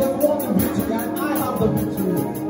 They want the victory, and I have the victory.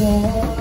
fall.